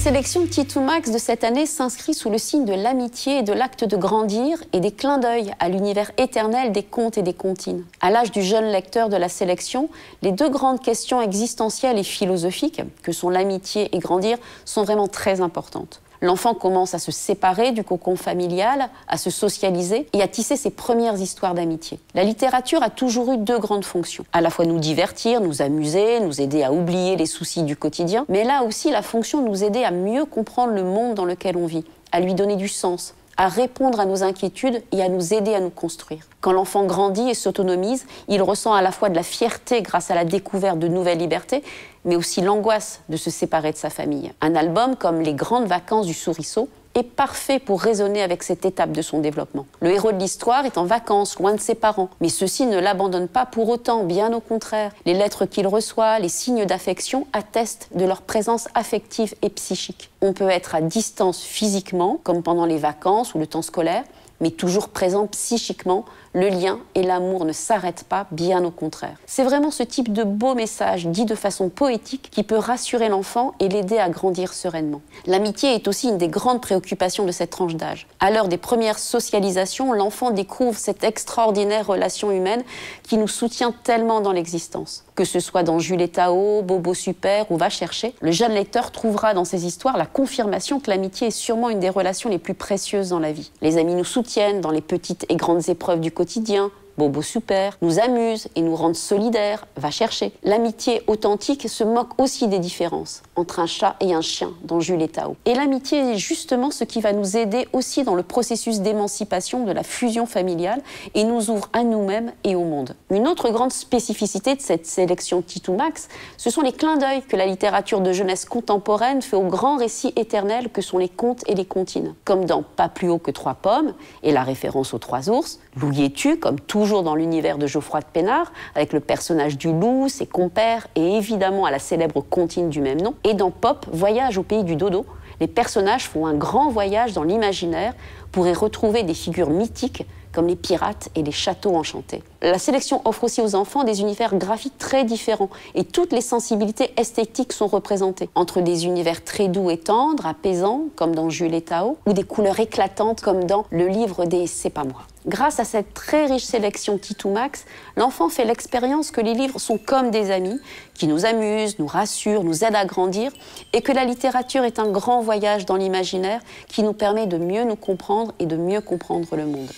La sélection Titou Max de cette année s'inscrit sous le signe de l'amitié et de l'acte de grandir et des clins d'œil à l'univers éternel des contes et des comptines. À l'âge du jeune lecteur de la sélection, les deux grandes questions existentielles et philosophiques, que sont l'amitié et grandir, sont vraiment très importantes. L'enfant commence à se séparer du cocon familial, à se socialiser et à tisser ses premières histoires d'amitié. La littérature a toujours eu deux grandes fonctions. À la fois nous divertir, nous amuser, nous aider à oublier les soucis du quotidien, mais là aussi la fonction de nous aider à mieux comprendre le monde dans lequel on vit, à lui donner du sens, à répondre à nos inquiétudes et à nous aider à nous construire. Quand l'enfant grandit et s'autonomise, il ressent à la fois de la fierté grâce à la découverte de nouvelles libertés, mais aussi l'angoisse de se séparer de sa famille. Un album comme Les grandes vacances du souriceau est parfait pour raisonner avec cette étape de son développement. Le héros de l'histoire est en vacances, loin de ses parents, mais ceux-ci ne l'abandonnent pas pour autant, bien au contraire. Les lettres qu'il reçoit, les signes d'affection attestent de leur présence affective et psychique. On peut être à distance physiquement, comme pendant les vacances ou le temps scolaire, mais toujours présent psychiquement, le lien et l'amour ne s'arrêtent pas, bien au contraire. C'est vraiment ce type de beau message dit de façon poétique qui peut rassurer l'enfant et l'aider à grandir sereinement. L'amitié est aussi une des grandes préoccupations de cette tranche d'âge. À l'heure des premières socialisations, l'enfant découvre cette extraordinaire relation humaine qui nous soutient tellement dans l'existence. Que ce soit dans Jules et Tao, Bobo Super ou Va chercher, le jeune lecteur trouvera dans ces histoires la confirmation que l'amitié est sûrement une des relations les plus précieuses dans la vie. Les amis nous soutiennent dans les petites et grandes épreuves du quotidien, Bobo Super, nous amuse et nous rend solidaires, va chercher. L'amitié authentique se moque aussi des différences entre un chat et un chien dans Jules et Tao. Et l'amitié est justement ce qui va nous aider aussi dans le processus d'émancipation de la fusion familiale et nous ouvre à nous-mêmes et au monde. Une autre grande spécificité de cette sélection Titou Max, ce sont les clins d'œil que la littérature de jeunesse contemporaine fait aux grands récits éternels que sont les contes et les comptines. Comme dans Pas plus haut que trois pommes et la référence aux trois ours, Louis-tu, comme toujours dans l'univers de Geoffroy de Pénard, avec le personnage du loup, ses compères et évidemment à la célèbre comptine du même nom. Et dans Pop, Voyage au pays du dodo, les personnages font un grand voyage dans l'imaginaire pour y retrouver des figures mythiques comme les pirates et les châteaux enchantés. La sélection offre aussi aux enfants des univers graphiques très différents et toutes les sensibilités esthétiques sont représentées, entre des univers très doux et tendres, apaisants, comme dans Jules et Tao, ou des couleurs éclatantes, comme dans le livre des C'est pas moi. Grâce à cette très riche sélection Titou Max, l'enfant fait l'expérience que les livres sont comme des amis, qui nous amusent, nous rassurent, nous aident à grandir, et que la littérature est un grand voyage dans l'imaginaire qui nous permet de mieux nous comprendre et de mieux comprendre le monde.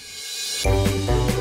Música